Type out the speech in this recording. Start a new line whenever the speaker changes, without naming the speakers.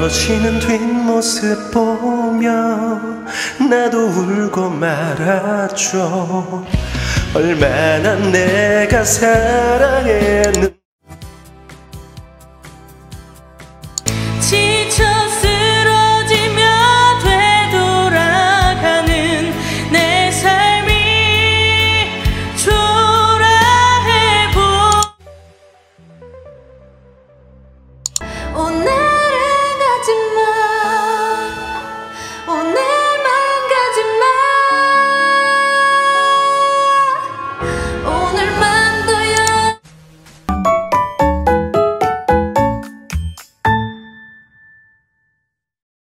멀어지는 뒷모습 보며 나도 울고 말았죠. 얼마나 내가 사랑해.